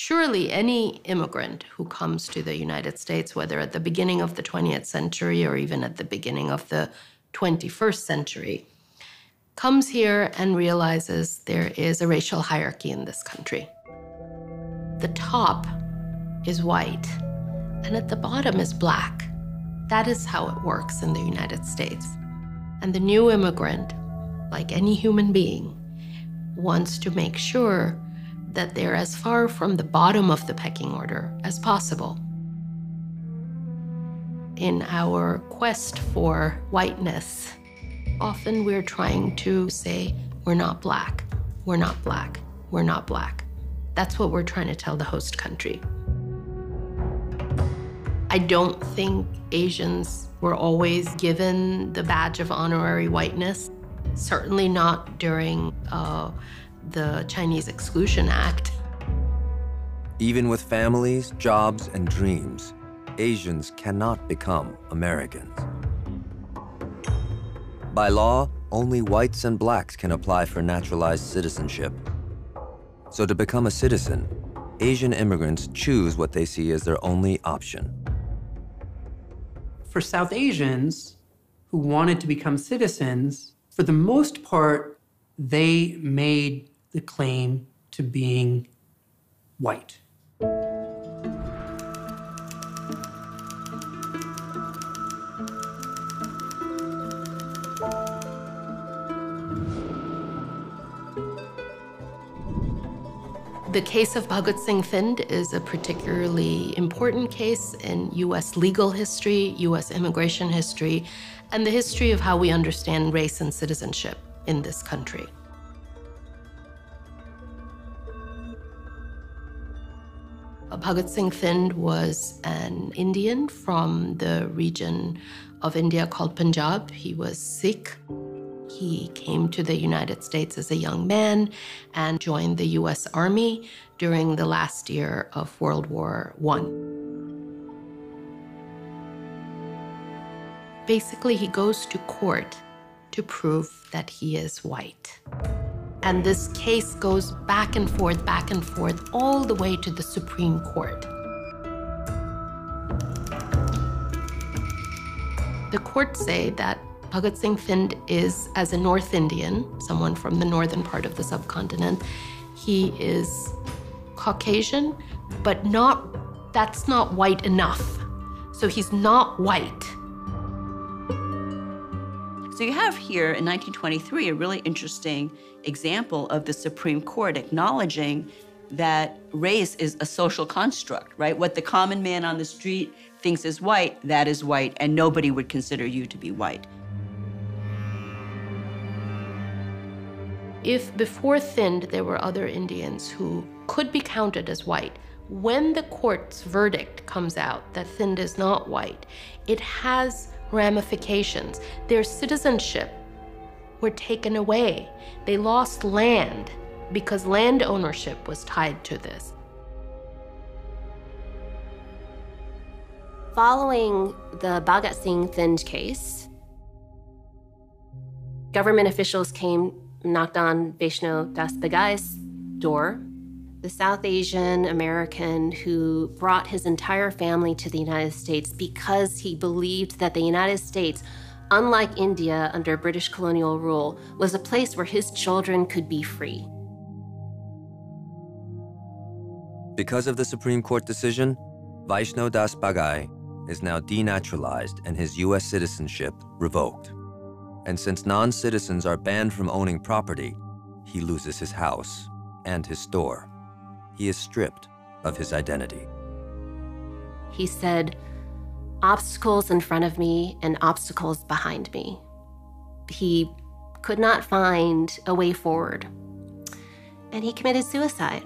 Surely, any immigrant who comes to the United States, whether at the beginning of the 20th century or even at the beginning of the 21st century, comes here and realizes there is a racial hierarchy in this country. The top is white, and at the bottom is black. That is how it works in the United States. And the new immigrant, like any human being, wants to make sure that they're as far from the bottom of the pecking order as possible. In our quest for whiteness, often we're trying to say, we're not black, we're not black, we're not black. That's what we're trying to tell the host country. I don't think Asians were always given the badge of honorary whiteness, certainly not during uh, the Chinese Exclusion Act. Even with families, jobs, and dreams, Asians cannot become Americans. By law, only whites and blacks can apply for naturalized citizenship. So to become a citizen, Asian immigrants choose what they see as their only option. For South Asians who wanted to become citizens, for the most part, they made the claim to being white. The case of Bhagat Singh Thind is a particularly important case in US legal history, US immigration history, and the history of how we understand race and citizenship in this country. Bhagat Singh Thind was an Indian from the region of India called Punjab. He was Sikh. He came to the United States as a young man and joined the US Army during the last year of World War I. Basically, he goes to court to prove that he is white. And this case goes back and forth, back and forth, all the way to the Supreme Court. The courts say that Bhagat Singh Thind is, as a North Indian, someone from the northern part of the subcontinent, he is Caucasian, but not, that's not white enough. So he's not white. So you have here in 1923 a really interesting example of the Supreme Court acknowledging that race is a social construct, right? What the common man on the street thinks is white, that is white, and nobody would consider you to be white. If before Thind there were other Indians who could be counted as white, when the court's verdict comes out that Thind is not white, it has ramifications. Their citizenship were taken away. They lost land because land ownership was tied to this. Following the Bhagat Singh Thind case, government officials came knocked on Vaishno Das Bagai's door, the South Asian American who brought his entire family to the United States because he believed that the United States, unlike India under British colonial rule, was a place where his children could be free. Because of the Supreme Court decision, Vaishno Das Bagai is now denaturalized and his U.S. citizenship revoked. And since non citizens are banned from owning property, he loses his house and his store. He is stripped of his identity. He said, obstacles in front of me and obstacles behind me. He could not find a way forward. And he committed suicide.